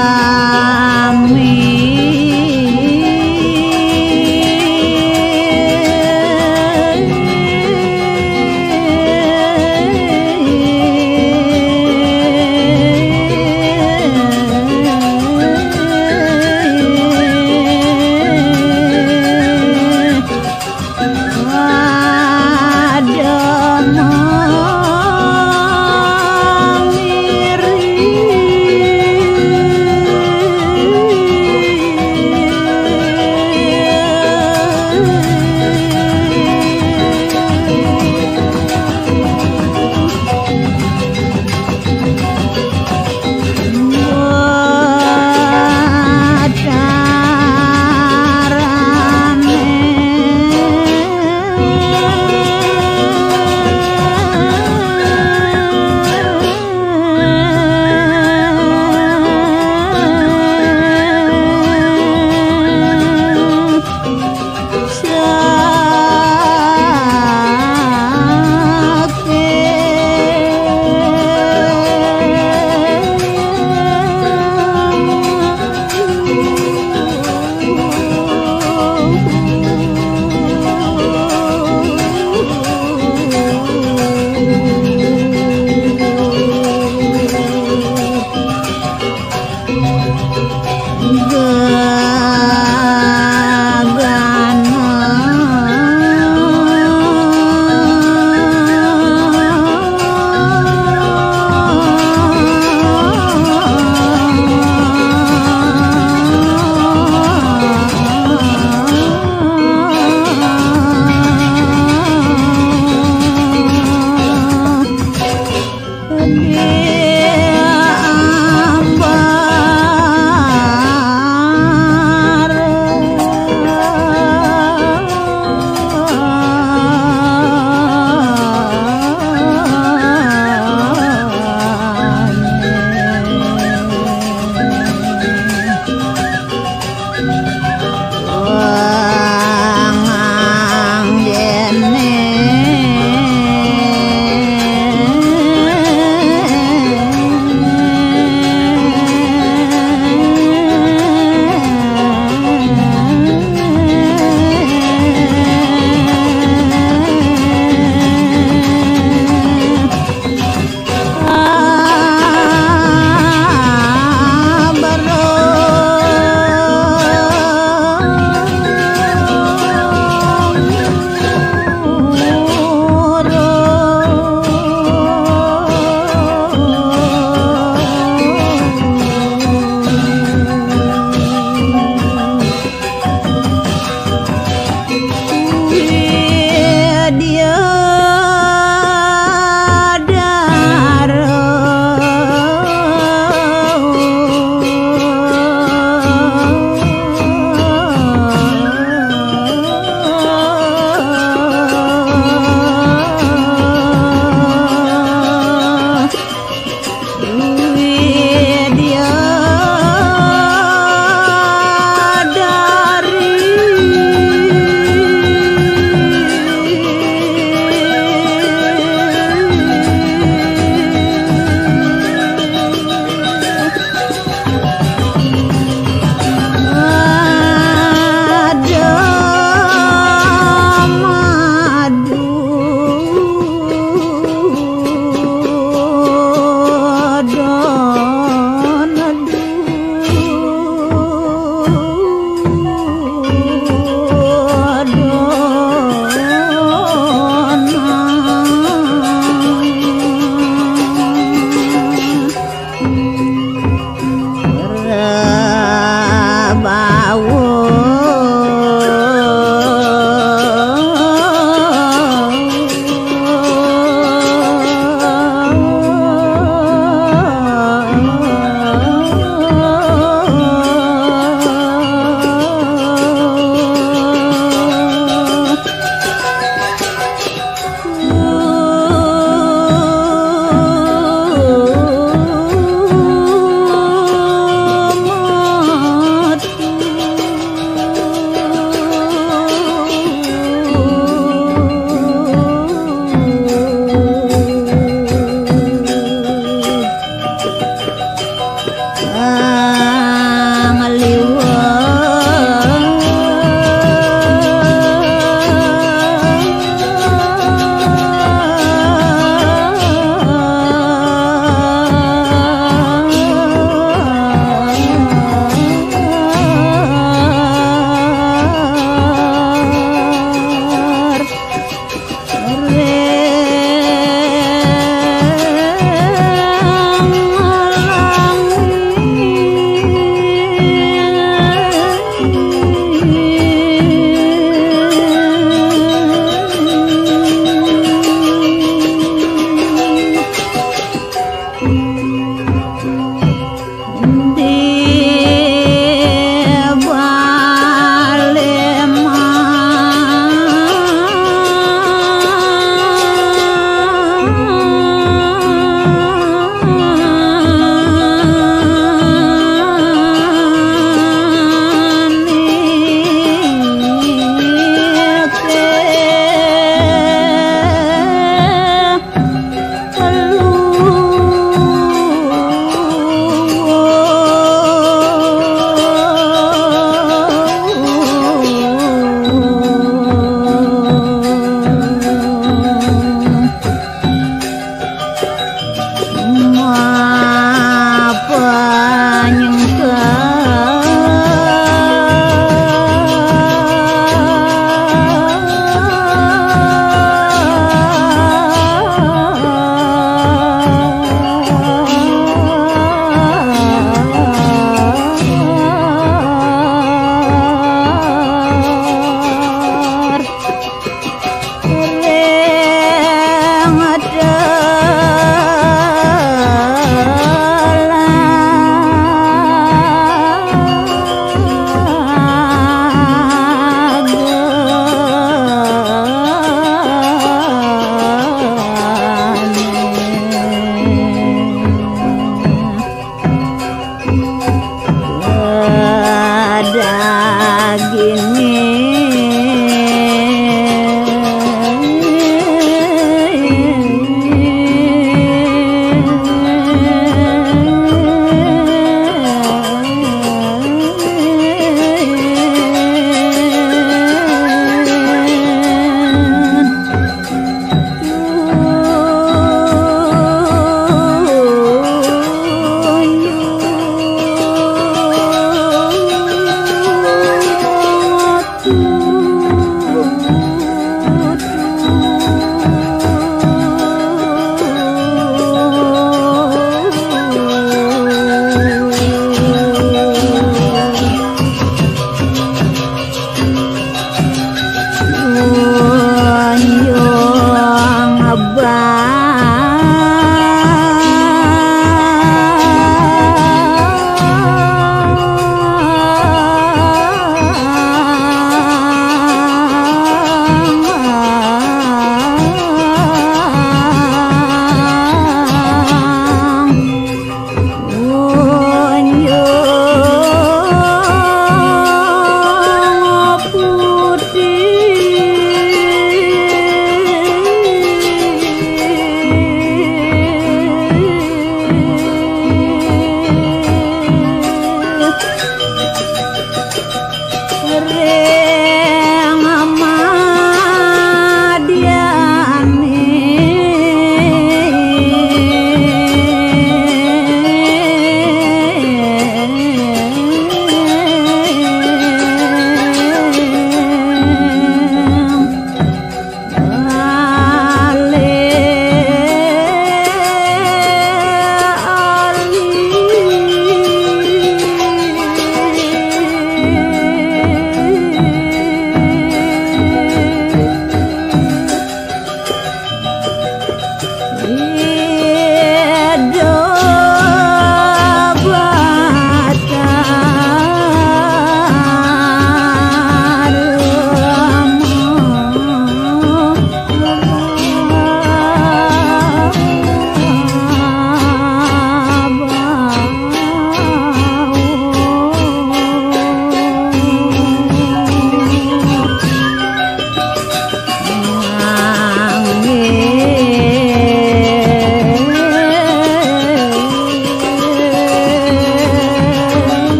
lugar.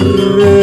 Rrrr.